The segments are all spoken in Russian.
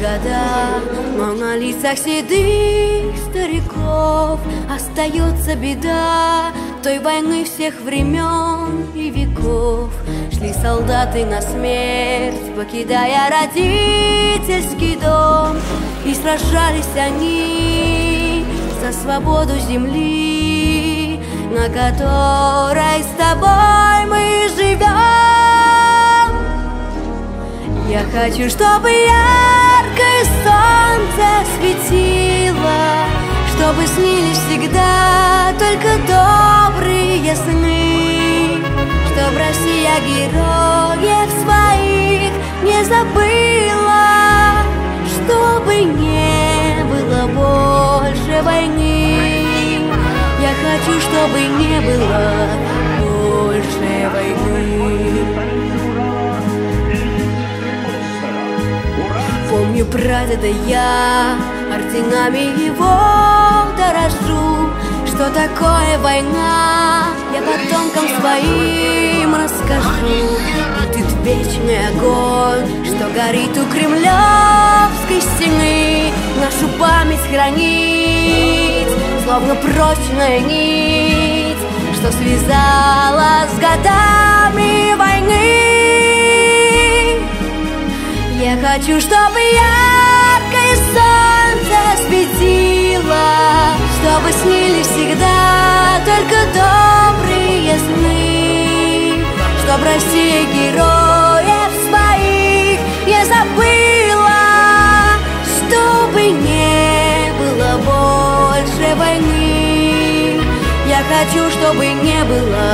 года, но на лицах седых стариков Остается беда той войны всех времен и веков. Шли солдаты на смерть, покидая родительский дом И сражались они за свободу земли На которой с тобой мы живем я хочу, чтобы яркое солнце светило, Чтобы снились всегда только добрые сны, Чтоб Россия героев своих не забыла, Чтобы не было больше войны. Я хочу, чтобы не было больше войны. Помню прадеда я, орденами его дорожу. Что такое война, я потомкам своим расскажу. Будет вечный огонь, что горит у кремлевской стены. Нашу память хранить, словно прочная нить Что связала с годами войны хочу, чтобы яркое солнце светило, Чтобы снились всегда только добрые сны, Чтоб Россия героев своих не забыла, Чтобы не было больше войны. Я хочу, чтобы не было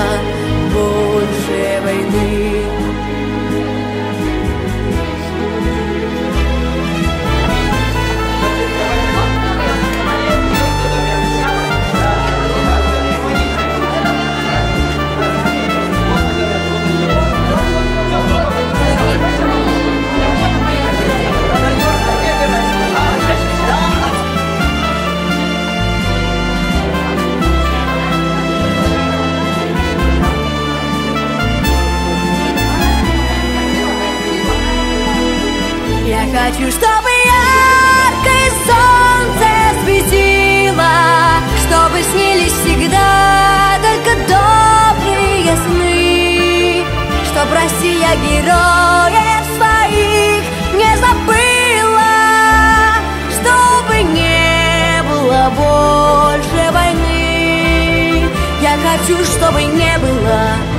больше войны. Хочу, чтобы яркое солнце светило, чтобы снились всегда только добрые сны, чтоб Россия героев своих не забыла, чтобы не было больше войны. Я хочу, чтобы не было